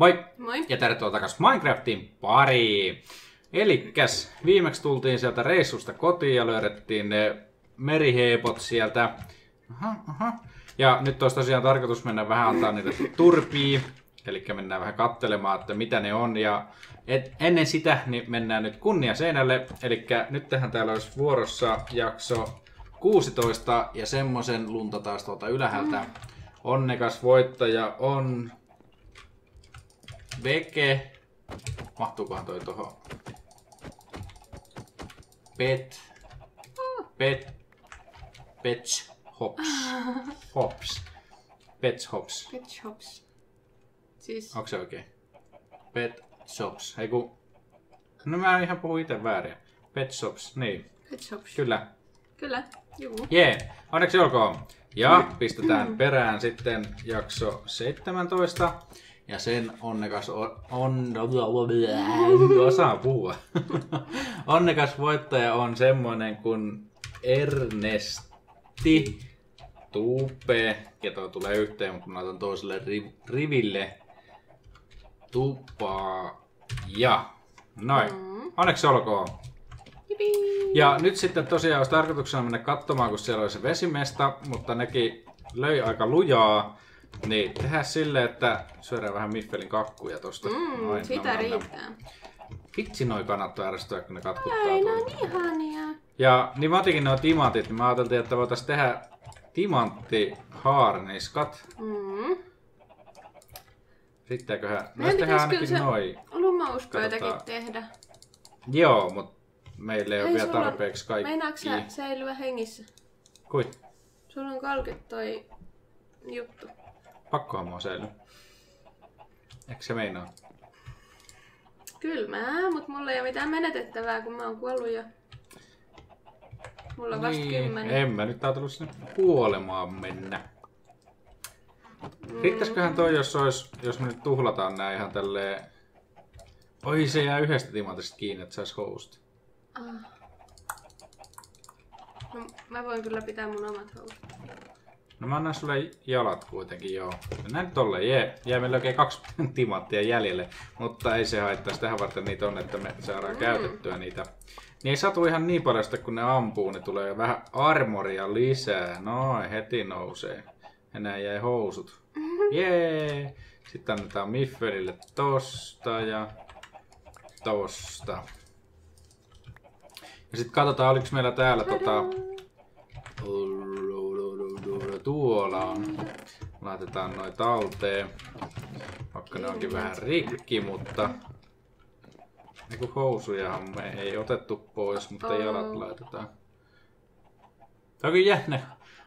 Moi! Moi. Ja tervetuloa takaisin Minecraftin pariin. Elikkäs, viimeksi tultiin sieltä reissusta kotiin ja löydettiin ne meriheepot sieltä. Aha, aha. Ja nyt olisi tosiaan tarkoitus mennä vähän antaa niille turpia. Eli mennään vähän kattelemaan, että mitä ne on. Ja et, ennen sitä niin mennään nyt kunnia seinälle. Eli nyt tähän täällä olisi vuorossa jakso 16 ja semmoisen lunta taas tuolta ylhäältä. Onnekas voittaja on Veke. Mahtuukohan toi tuohon? Pet. Pet. Pets. Hops. Hops. Pets Hops. Pet shops. Siis, Onko se oikein? Pet Shops. Ei ku... No mä ihan puhun itse väärin. Pet Shops, niin. pet shops. Kyllä. Kyllä. Juu. Jee, onneksi olkoon. Ja pistetään perään sitten jakso 17. Ja sen onnekas on... on osaa puhua. onnekas voittaja on semmonen kuin Ernesti Tupe. Ja toi tulee yhteen, mutta mä otan toiselle riv- riville. Tupaa. Ja. Noin. Onneksi olkoon. Jipi. Ja nyt sitten tosiaan olisi tarkoituksena mennä katsomaan, kun siellä oli se vesimesta, mutta nekin löi aika lujaa. Niin tehdään silleen, että syödään vähän Miffelin kakkuja tosta. Mm, Noin, sitä riittää. Vitsi noi kannattaa ärsyttää, kun ne katkuttaa Ai, no niin ihania. Ja niin mä otinkin nuo timantit, niin mä ajattelin, että voitaisiin tehdä timanttihaarniskat. Mm. Riittääköhän? No tehdään ainakin se noi. Katsotaan. tehdä. Joo, mutta meillä ei ole Ei vielä tarpeeksi kaikki. Meinaatko sä säilyä hengissä? Kui? Sulla on 30 toi juttu. Pakkohan mua säilyy. Eikö se meinaa? Kylmää, mut mulla ei ole mitään menetettävää, kun mä oon kuollut jo. Mulla on vasta kymmenen. en mä nyt ajatellut sinne kuolemaan mennä. Mm. Riittäisiköhän toi, jos, olisi, jos me nyt tuhlataan nää ihan tälleen... Oi, se jää yhdestä timantista kiinni, että sais host. Ah. No, mä voin kyllä pitää mun omat housut. No mä annan sulle jalat kuitenkin, joo. Mennään nyt tolleen, jee. Jää meillä oikein kaksi timanttia jäljelle. Mutta ei se haittaa, tähän varten niitä on, että me saadaan Mm. käytettyä niitä. Niin ei satu ihan niin paljon sitä, kun ne ampuu, ne tulee vähän armoria lisää. Noin, heti nousee. Enää jäi housut. Jee! Sitten annetaan Miffelille tosta ja tosta. Ja sitten katsotaan, oliko meillä täällä tota... Tuolla on. Laitetaan noin talteen. Vaikka ne onkin vähän rikki, mutta... Niinku housujahan me ei otettu pois, mutta Oh. jalat laitetaan. Toki jännä.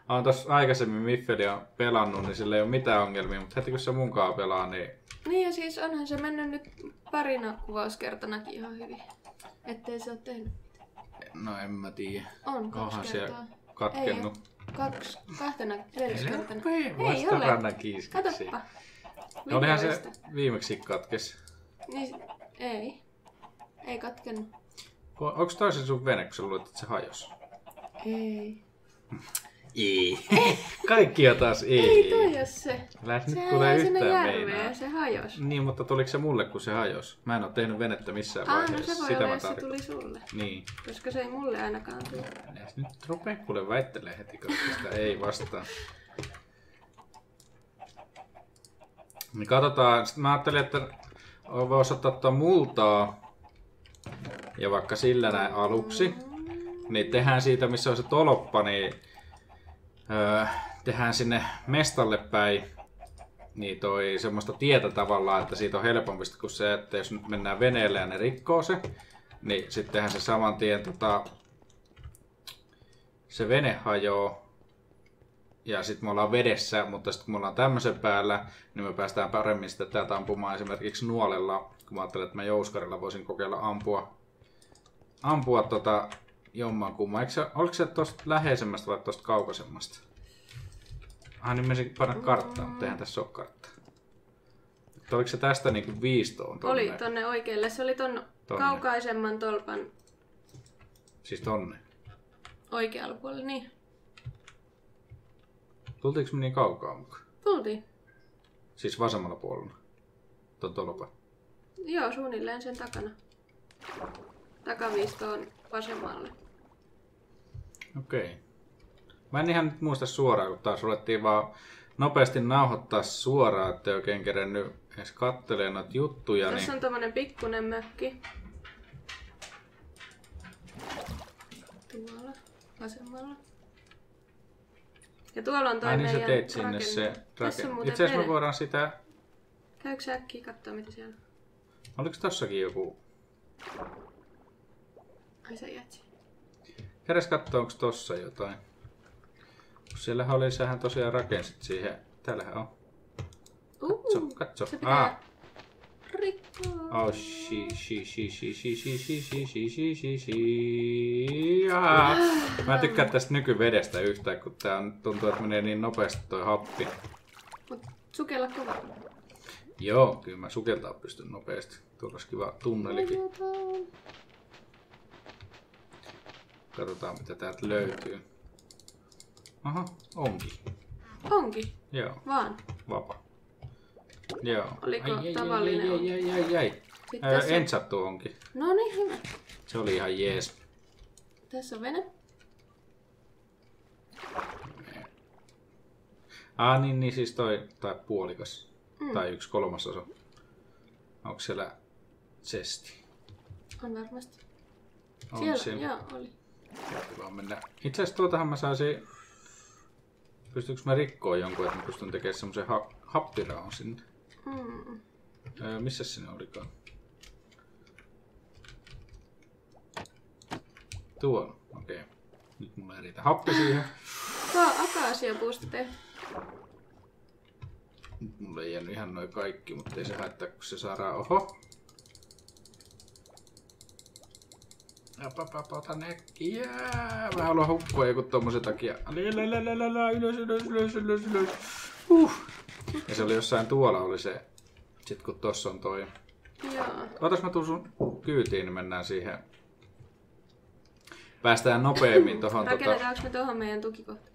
Olen tossa aikaisemmin Miffeli on pelannut, niin sillä ei ole mitään ongelmia, mutta heti kun se munkaan pelaa, niin Niin ja siis onhan se mennyt nyt parina kuvauskertanakin ihan hyvin. Ettei se ole tehnyt. no en mä tiedä. On kaksi Onhan siellä kertaa. katkennut. Kaksi, kahtena edelliskertana. Ei Ei ole. rannan kiiskiksi. Katoppa. Olihan se Videoista. viimeksi katkes. Niin, ei. Ei katkenut. Onko toisen sun vene, kun sä luulet, että se hajos? Ei. Ei. Kaikki on taas ei. Ei toi oo se. Lähes nyt kuule yhtään järveen meinaa. se hajosi. Niin, mutta tuliko se mulle, kun se hajos? Mä en oo tehnyt venettä missään Ah, no vaiheessa. se voi Sitä olla, mä jos se tuli sulle. Niin. Koska se ei mulle ainakaan tule. Nyt rupee kuule väittelee heti, koska sitä ei vastaa. Niin katsotaan. Sitten mä ajattelin, että voisi ottaa tuota multaa. Ja vaikka sillä näin aluksi. Niin tehdään siitä, missä on se toloppa, niin öö, tehdään sinne mestalle päin niin toi semmoista tietä tavallaan, että siitä on helpompi kuin se, että jos nyt mennään veneelle ja ne rikkoo se, niin sittenhän se saman tien tota, se vene hajoaa. Ja sitten me ollaan vedessä, mutta sitten kun me ollaan tämmöisen päällä, niin me päästään paremmin sitten täältä ampumaan esimerkiksi nuolella, kun mä ajattelen, että mä jouskarilla voisin kokeilla ampua, ampua tota jomman kumman. Eikö se, oliko se tuosta läheisemmästä vai tuosta kaukaisemmasta? Ah, niin mä panna karttaa, mutta eihän tässä ole karttaa. Mutta oliko se tästä niinku viistoon tonne? Oli tonne oikealle. Se oli ton Tonne. kaukaisemman tolpan Siis tonne. oikealla puolella. Niin. Tultiinko me niin kaukaa mukaan? Tultiin. Siis vasemmalla puolella. Tuon tolpa. Joo, suunnilleen sen takana. Takaviisto on vasemmalle. Okei. Mä en ihan nyt muista suoraan, kun taas ruvettiin vaan nopeasti nauhoittaa suoraan, ettei oikein kerennyt edes kattelee noita juttuja. Tässä Niin... on tommonen pikkunen mökki. Tuolla, vasemmalla. Ja tuolla on toi Ai niin sä teit sinne rakenne. se rakenne. Itse asiassa me voidaan sitä... Käykö sä äkkiä kattoo mitä siellä on? Oliko tossakin joku... Ai sä jäät siihen. Kädes kattoo, onko tossa jotain. Kun siellähän oli, sähän tosiaan rakensit siihen. Täällähän on. Katso, katso. Se pitää Ah, rikkoa. oh, shi, shi, shi, shi, shi, shi, shi, shi, shi, shi, shi, shi. Ah. Mä en tykkää tästä nykyvedestä yhtään, kun tää on, tuntuu, että menee niin nopeasti toi happi. Mut sukella kova. Joo, kyllä mä sukeltaa pystyn nopeasti. Tuolla olisi kiva tunnelikin. Katsotaan mitä täältä löytyy. Aha, onkin. Onkin, Joo, vaan. vapa. Joo. Oliko ai, tavallinen ai, ai, ai, ai, ai. Sitten Ää, tässä, Ensattu onkin. no niin, hyvä. Se oli ihan jees. Tässä on vene. Ah niin, niin siis toi, tai puolikas. Mm. Tai yksi kolmasosa. Onko siellä chesti? On varmasti. On siellä, siellä. joo, oli. Täytyy vaan mennä. Itse asiassa tuotahan mä saisin... Pystyykö mä rikkoa jonkun, että mä pystyn tekemään semmoisen ha- happiraon sinne? Mm. Öö, missä sinne olikaan? Tuolla, okei. Okay. Nyt mulla ei riitä happi siihen. Tuo akaasiapuusta tehty. Nyt mulla ei jäänyt ihan noin kaikki, mutta ei se haittaa, kun se saadaan. Oho! Otan äkkiä. Mä haluan hukkua joku tommosen takia. Lelelelelelä, Ylös, ylös, ylös, ylös, ylös. Huh. Ja se oli jossain tuolla oli se. Sit kun tossa on toi. Joo. Otas mä tuun sun kyytiin, niin mennään siihen. Päästään nopeammin tohon tota... Rakennetaanko me tuohon meidän tukikohtaan?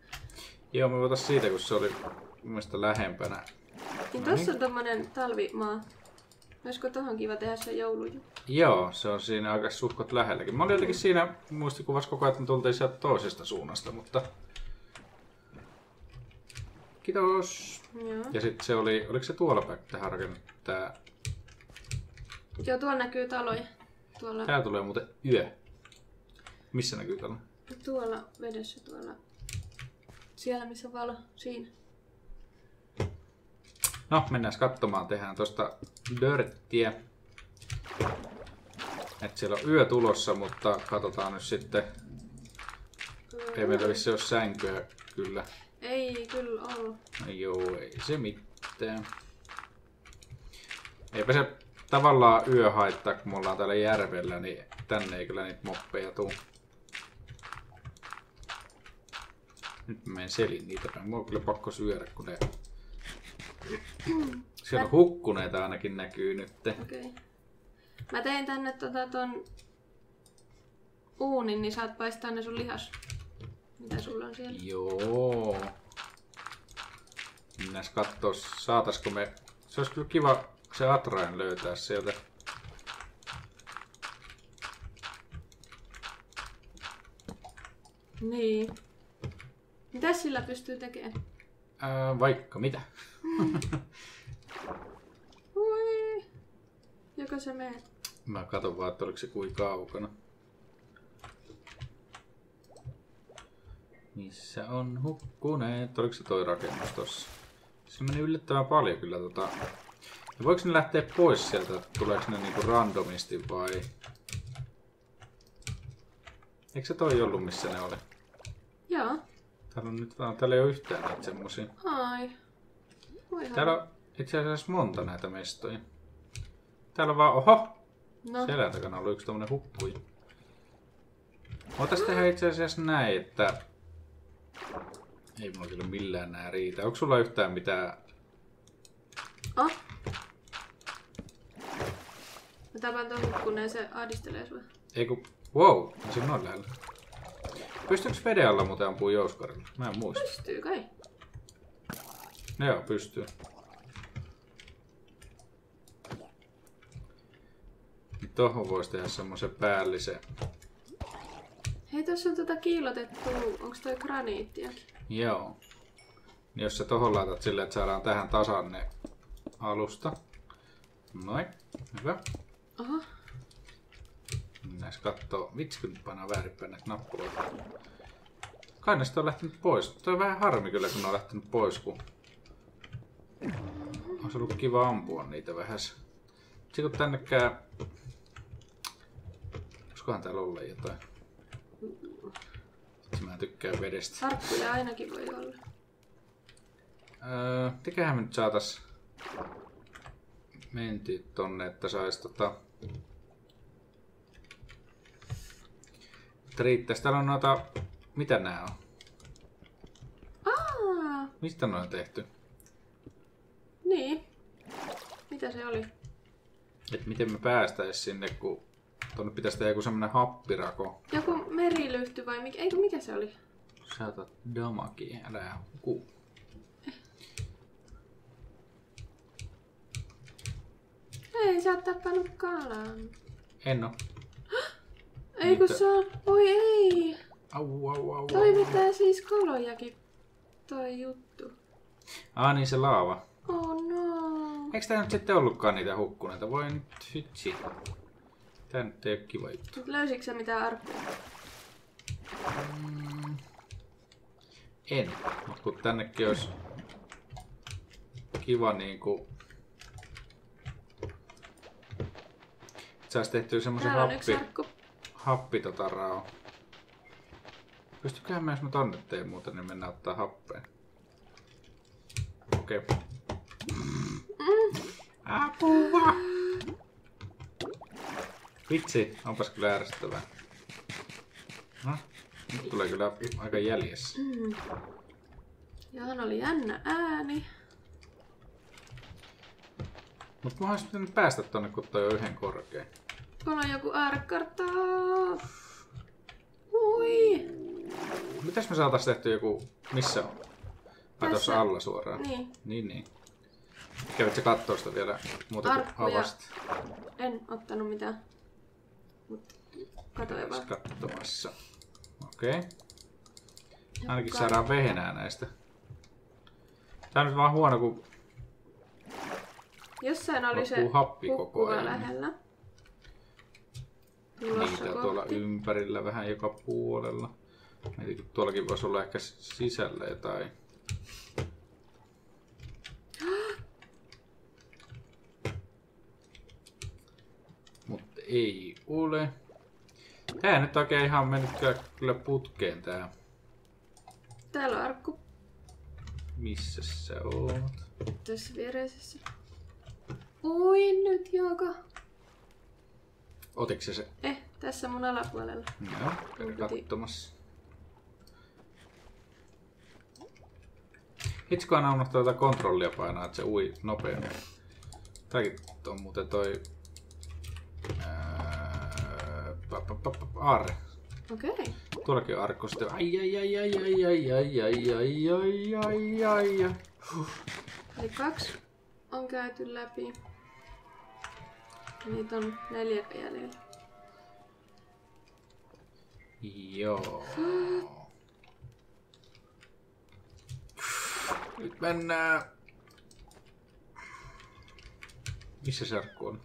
Joo, me voitais siitä, kun se oli mun mielestä lähempänä. Niin No tossa on tommonen talvimaa. Olisiko tohon kiva tehdä se jouluju? Joo, se on siinä aika suhkot lähelläkin. Mä olin jotenkin siinä muistikuvassa koko ajan, että me tultiin sieltä toisesta suunnasta, mutta... Kiitos. Joo. Ja sitten se oli, oliko se tuolla päin tähän rakennettu tää? Joo, tuolla näkyy taloja. Tuolla, Tää tulee muuten yö. Missä näkyy talo? tuolla vedessä, tuolla. Siellä missä valo, siinä. No, mennään katsomaan. Tehdään tosta dörttiä. Et siellä on yö tulossa, mutta katsotaan nyt sitten. Ei meillä vissi ole sänkyä kyllä. Ei kyllä ollut. No joo, ei se mitään. Eipä se tavallaan yö haittaa, kun me ollaan täällä järvellä, niin tänne ei kyllä niitä moppeja tuu. Nyt mä menen selin niitä. Mulla on kyllä pakko syödä, kun ne... Siellä on hukkuneita ainakin näkyy nyt. Okei. Okay. Mä tein tänne tota ton uunin, niin saat paistaa ne sun lihas. Mitä sulla on siellä? Joo. Mennään kattoo, saataisiko me... Se olisi kyllä kiva se Atrain löytää sieltä. Niin. Mitäs sillä pystyy tekemään? Ää, vaikka mitä. Ui. Joko se menee? Mä katon vaan, että oliko se kuin kaukana. Missä on hukkuneet? Oliko se toi rakennus tossa? Se meni yllättävän paljon kyllä tota... Ja voiko ne lähteä pois sieltä, tuleeko ne niinku randomisti vai... Eikö se toi ollut missä ne oli? Joo. Täällä on nyt vaan, täällä ei ole yhtään näitä semmosia. Ai. Voi Täällä on itse asiassa monta näitä mestoja. Täällä on vaan, oho! No, Selän takana on ollut yksi tommonen hukkuja. Voitais tehdä itse asiassa näin, että... Ei mulla kyllä millään nää riitä. Onko sulla yhtään mitään... oh. Mä tapaan tuon hukkuneen, se ahdistelee sua. Ei ku... Wow, on se noin lähellä. Pystyykö veden alla muuten ampuu jouskarilla? Mä en muista. Pystyy kai. Joo, pystyy. tohon voisi tehdä semmoisen päällisen. Hei, tuossa on tota kiilotettu, onks toi graniittiakin? Joo. Niin jos sä tohon laitat silleen, että saadaan tähän tasanne alusta. Noin. Hyvä. Aha, Näis kattoo. Vitsi, kun nyt painaa väärinpäin näitä nappuloita. Kai on lähtenyt pois. Toi on vähän harmi kyllä, kun ne on lähtenyt pois, kun... Olisi ollut kiva ampua niitä vähän. Sitten kun tänne käy... Olisikohan täällä olla jotain? Vitsi, Mä tykkään vedestä. sarkkuja ainakin voi olla. Öö, mitäköhän me nyt saatas mentyä tonne, että sais tota... Että riittäis. Täällä on noita... Mitä nää on? Aa, Mistä ne on tehty? niin. Mitä se oli? Et miten me päästäis sinne, kun tonne pitäisi tehdä joku semmonen happirako. Joku merilyhty vai mikä? Eikö mikä se oli? Saatat damakia, älä huku. Ei, sä oot tappanut kalan. En oo. Ei kun on... Oi ei! Au, au, au, Toi pitää siis kalojakin. Toi juttu. Ah niin se laava. Oh no. Eikö tää nyt sitten ollutkaan niitä hukkuneita? Voi nyt vitsi. Tää nyt ei oo kiva juttu. Mut löysitkö sä mitään arkkuja? Mm, En, mutta kun tännekin olisi kiva niinku... Saisi tehtyä yksi happi, happi tota rao. Pystyköhän mä, jos mä tonne teen muuta, niin mennään ottaa happeen. Okei. Okay. Apua! Vitsi, onpas kyllä ärsyttävää. No, nyt tulee kyllä aika jäljessä. Mm. Johan oli jännä ääni. Mutta mä olisi pitänyt päästä tonne, kun toi on yhden korkea. Tuolla on joku äärekartta. Ui. Mitäs me saatais tehty joku... Missä on? Ai Tässä. tuossa alla suoraan. Niin, Niin, niin. Kävit se kattoo sitä vielä muuta kuin avasit. en ottanut mitään. Mut katoin vaan. katsomassa. Okei. Okay. Ainakin ka- saadaan vehnää näistä. Tää on nyt vaan huono, kun Jossain oli se happi koko ajan. lähellä. Niitä tuolla ympärillä vähän joka puolella. Mietin, tuollakin voisi olla ehkä sisällä jotain. Mutta ei ole. Tää nyt oikein ihan mennyt kyllä- putkeen tää. Täällä on arkku Missä sä oot? tässä viereisessä. Ui nyt joka. Otitko sä se? Eh, tässä mun alapuolella. Joo, piti- katsomassa. Kun aina unohtaa tätä kontrollia painaa, että se ui nopeammin. Tääkin on muuten toi... Ää, pa, pa, pa, pa, aarre. Okei. Okay. Tuollakin on arkku sitten. Ai ai ai ai ai ai ai ai ai ai ai ai ai. Eli kaksi on käyty läpi. Niitä on neljä jäljellä. Joo. Nyt mennään. Missä se arkku on?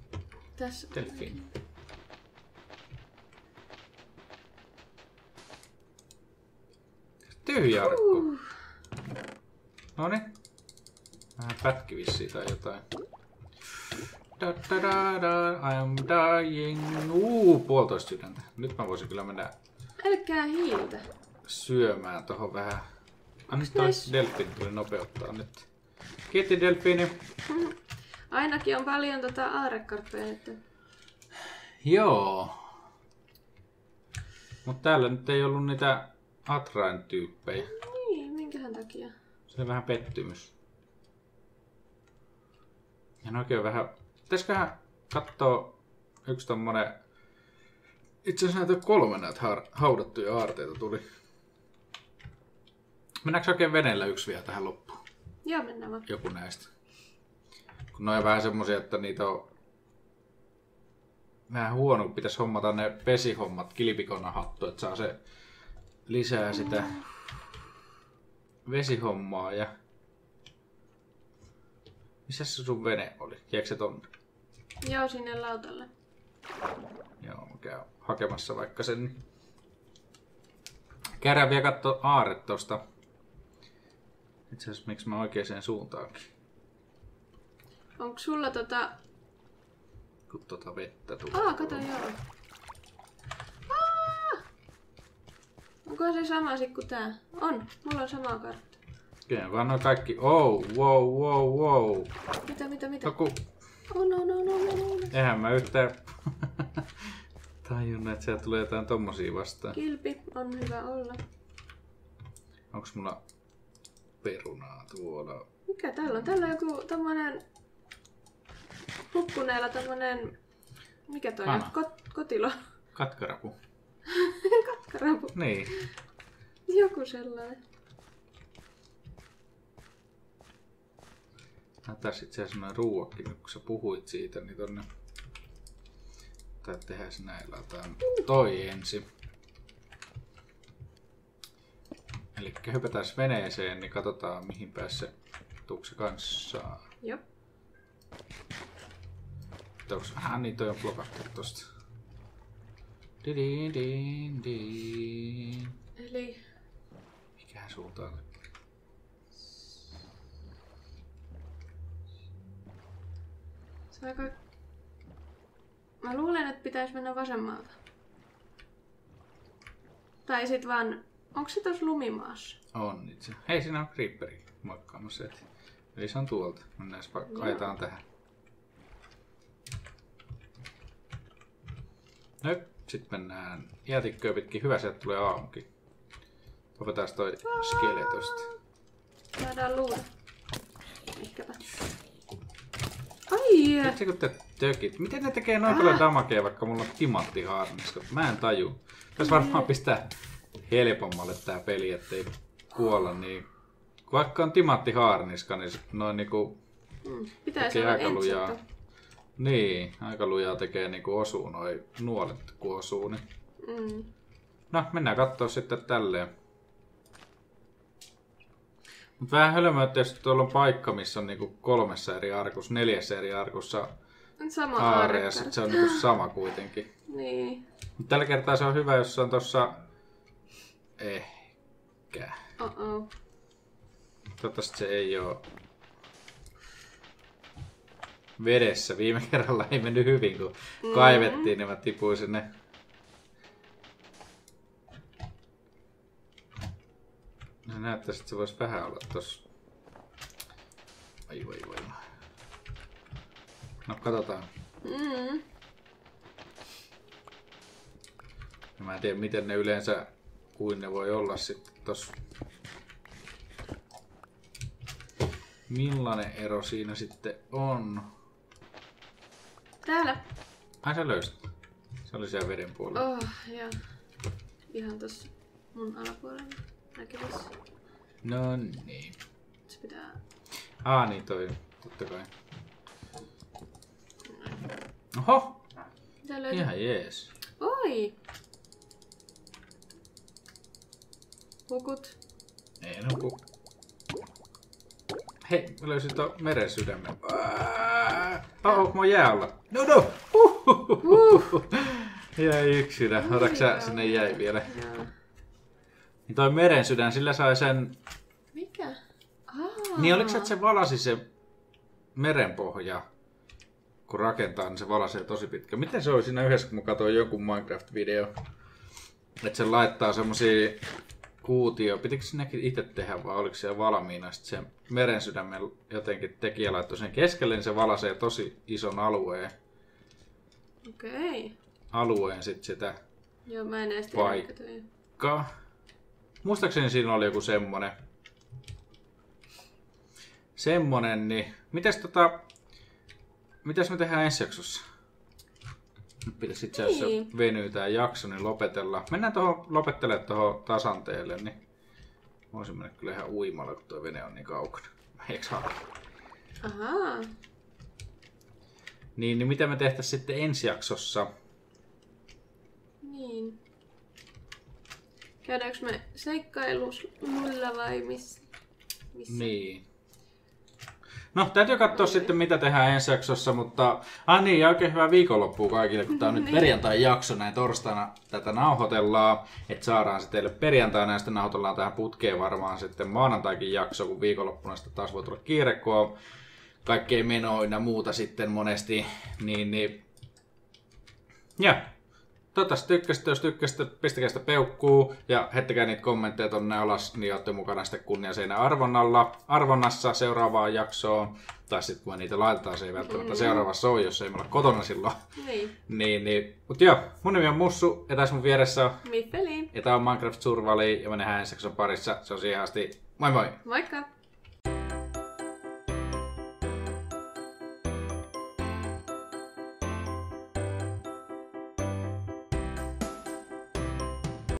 Tässä. Delfiin. Tyhjä arkku. Uh, Noni. Vähän pätki vissiin tai jotain. Da, da, da, da, I am dying. Uu, puolitoista sydäntä. Nyt mä voisin kyllä mennä älkää hiiltä. syömään tohon vähän. Anna toi näis- delfiini tuli nopeuttaa nyt. Kiitti delfiini. Ainakin on paljon tota aarekarttoja nyt. Joo. Mut täällä nyt ei ollut niitä Atrain tyyppejä. Niin, minkähän takia? Se on vähän pettymys. Ja ne oikein vähän... Pitäisiköhän katsoa yksi tommonen... Itse asiassa näitä kolme näitä har- haudattuja aarteita tuli. Mennäänkö oikein veneellä yksi vielä tähän loppuun? Joo, mennään vaan. Joku näistä. Kun ne on vähän semmosia, että niitä on vähän huono, kun pitäisi hommata ne vesihommat kilpikonna hattu, että saa se lisää sitä vesihommaa ja... Missä se sun vene oli? Jääkö se tonne? Joo, sinne lautalle. Joo, mä käyn hakemassa vaikka sen. Käydään vielä katsoa aare tosta. Itse asiassa miksi mä oikeaan suuntaankin, Onko sulla tota... kun tota vettä tulee. Aa, kato joo. Onko se sama sit kuin tää? On, mulla on sama kartta. Kyllä, vaan noin kaikki. Oh, wow, wow, wow. Mitä, mitä, mitä? No kun, Oh no, no, no, no, no. eihän mä yhtään tajunnut, että sieltä tulee jotain tommosia vastaan. Kilpi on hyvä olla. Onks mulla perunaa tuolla? Mikä täällä on? Täällä on joku tommonen... Hukkuneella tommonen... Mikä toi on? Kot, kotilo. Katkarapu. Katkarapu. Niin. Joku sellainen. Näyttäis itse asiassa noin ruuakin, nyt kun sä puhuit siitä, niin tonne... Tai tehdään se näillä otetaan toi ensin. Eli hypätään veneeseen, niin katsotaan mihin tuuko se kanssa. Jop. Onks vähän niin toi on blokattu tosta. Didin, din, din. Eli Mikähän suuntaan? se on aika... Mä luulen, että pitäisi mennä vasemmalta. Tai sit vaan... Onko se tuossa lumimaassa? On itse. Hei, siinä on Creeperi moikkaamassa heti. Eli se on tuolta. Mennään kaitaan tähän. No, sitten mennään jäätikköä pitkin. Hyvä, sieltä tulee aamukin. Opetaan toi skeletosta. Saadaan luuda. Ehkäpä. Ai! Itse kun te tökit. Miten ne tekee noin paljon damagea, vaikka mulla on timanttihaarniska? Mä en taju. Tässä varmaan pistää helpommalle tää peli, ettei kuolla. Niin... Vaikka on timanttihaarniska, niin noin niinku Mm. Pitäisi olla ensittä. Niin, aika lujaa tekee niinku osuu noi nuolet kun osuu. Niin. Mm. No, mennään kattoo sitten tälleen. Mut vähän hölmöä, että jos tuolla on paikka, missä on niinku kolmessa eri arkussa, neljässä eri arkussa Sama aare ja sit se on niinku sama kuitenkin. Niin. Mut tällä kertaa se on hyvä, jos se on tossa... Ehkä. Oh-oh. Toivottavasti se ei oo vedessä. Viime kerralla ei mennyt hyvin, kun Mm. kaivettiin, niin mä tipuin sinne. No näyttäisi, että se voisi vähän olla tossa. Ai vai vai. No katsotaan. Mm. Mä en tiedä miten ne yleensä, kuin ne voi olla sitten tossa. Millainen ero siinä sitten on? Täällä. Ai sä löysit. Se oli siellä veden puolella. Oh, ja. Ihan tossa mun alapuolella näkyvissä. No niin. Se pitää... Aa niin toi, totta kai. Oho, Mitä löytyy? ihan jees. Oi! Hukut. Ei no ku... Hei, mä löysin tuon meren sydämen. Oho, mä jäällä. No no! Uhuhuhu. Jäi yksinä. Otatko sä sinne jäi vielä? Joo. Niin toi meren sydän, sillä sai sen... Mikä? Aa. Niin oliko se, että se valasi se merenpohja? Kun rakentaa, niin se valasee tosi pitkä. Miten se oli siinä yhdessä, kun mä katsoin jonkun Minecraft-video? Että se laittaa semmosia kuutio. Pitikö sinnekin itse tehdä vai oliko se valmiina? Sitten se meren sydämen jotenkin tekijä laittoi sen keskelle, niin se valasee tosi ison alueen. Okei. Alueen sit sitä Joo, mä en edes ka. Muistaakseni siinä oli joku semmonen. Semmonen, niin... Mitäs tota... Mitäs me tehdään ensi jaksossa? sitten jos niin. se venyy tämä jakso, niin lopetella. Mennään tuohon, lopettele tuohon tasanteelle, niin voisin mennä kyllä ihan uimalla, kun tuo vene on niin kaukana. Mä eiks Ahaa. Niin, niin mitä me tehtäisiin sitten ensi jaksossa? Niin. Käydäänkö me seikkailulla vai missä? missä? Niin. No, täytyy katsoa sitten, mitä tehdään ensi jaksossa, mutta... Ah niin, ja oikein hyvää viikonloppua kaikille, kun tää on nyt Niin. perjantai-jakso, näin torstaina tätä nauhoitellaan, että saadaan se teille perjantaina, ja sitten nauhoitellaan tähän putkeen varmaan sitten maanantaikin jakso, kun viikonloppuna sitten taas voi tulla kiire, kun on kaikkea menoa ynnä muuta sitten monesti, niin, niin... Ja, Toivottavasti tykkäsitte, jos tykkäsitte, pistäkää sitä peukkuu ja heittäkää niitä kommentteja tonne alas, niin olette mukana sitten kunniaseinä arvonnalla, arvonnassa seuraavaan jaksoon. Tai sitten kun niitä laitetaan, se ei välttämättä seuraavassa ole, jos ei me olla kotona silloin. Niin. Niin, niin. Mut joo, mun nimi on Mussu, ja tässä mun vieressä on, Miffeliin. ja tää on Minecraft Survali, ja me nähdään ensi parissa. Se on siihen asti. Moi moi! Moikka!